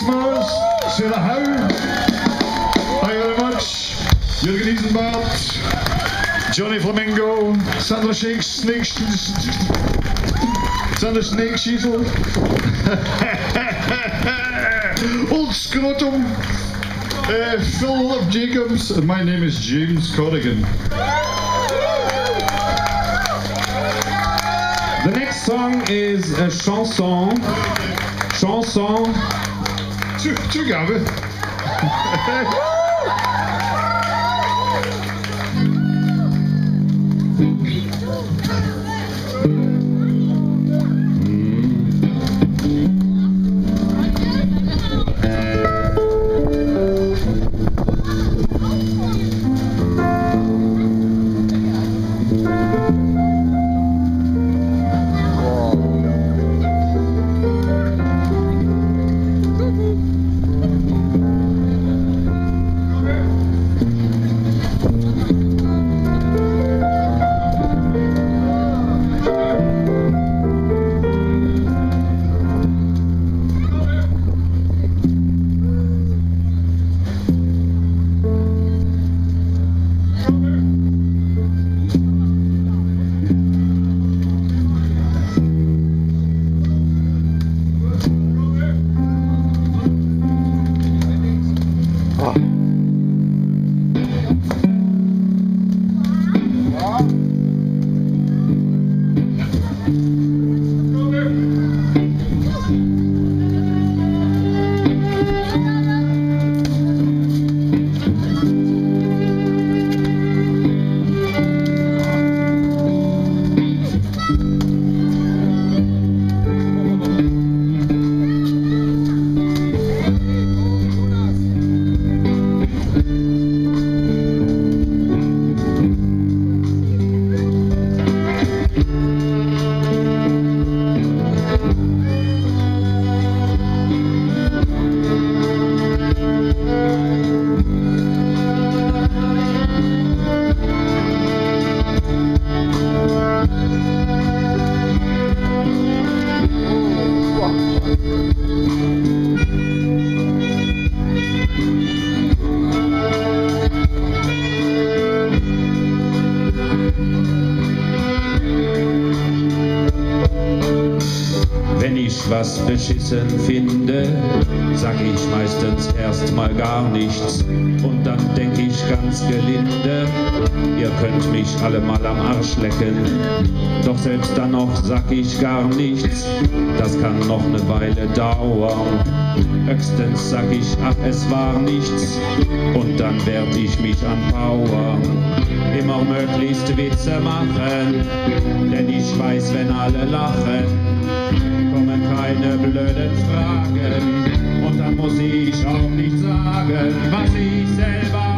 Thanks, Mars. Sarah Howe. Thank you very much. Jürgen Isenbart, Johnny Flamingo. Sandra Shakes, Snake Sandra Snake Sheasel. Old Scrotum. Uh, Phil of Jacobs. And my name is James Corrigan. The next song is a chanson. Chanson Çık, çık abi. ich was beschissen finde, sag ich meistens erst mal gar nichts. Und dann denk ich ganz gelinde, ihr könnt mich alle mal am Arsch lecken. Doch selbst dann noch sag ich gar nichts, das kann noch ne Weile dauern. Höchstens sag ich, ach es war nichts, und dann werd ich mich anpowern. Immer möglichst Witze machen, denn ich weiß, wenn alle lachen, blöden Fragen. Und dann muss ich auch nicht sagen, was ich selber